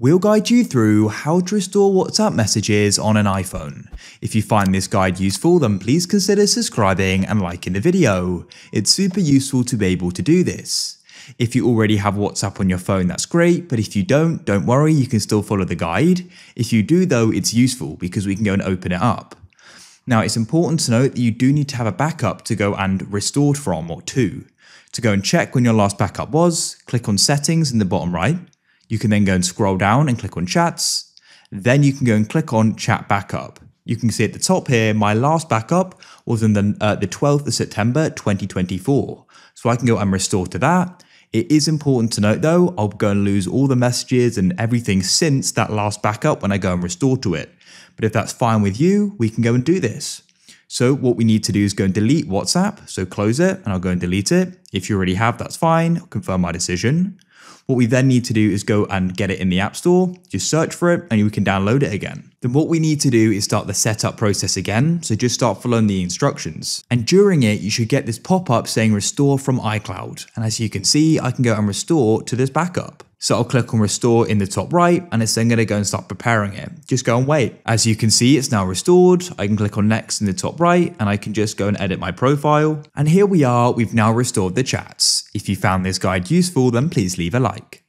We'll guide you through how to restore WhatsApp messages on an iPhone. If you find this guide useful, then please consider subscribing and liking the video. It's super useful to be able to do this. If you already have WhatsApp on your phone, that's great, but if you don't, don't worry, you can still follow the guide. If you do though, it's useful because we can go and open it up. Now, it's important to note that you do need to have a backup to go and restore from or to. To go and check when your last backup was, click on settings in the bottom right. You can then go and scroll down and click on chats. Then you can go and click on chat backup. You can see at the top here, my last backup was on the, uh, the 12th of September 2024. So I can go and restore to that. It is important to note though, I'll go and lose all the messages and everything since that last backup when I go and restore to it. But if that's fine with you, we can go and do this. So what we need to do is go and delete WhatsApp. So close it and I'll go and delete it. If you already have, that's fine. I'll confirm my decision. What we then need to do is go and get it in the App Store, just search for it, and you can download it again. Then what we need to do is start the setup process again, so just start following the instructions. And during it, you should get this pop-up saying restore from iCloud. And as you can see, I can go and restore to this backup. So I'll click on restore in the top right and it's then going to go and start preparing it. Just go and wait. As you can see, it's now restored. I can click on next in the top right and I can just go and edit my profile. And here we are, we've now restored the chats. If you found this guide useful, then please leave a like.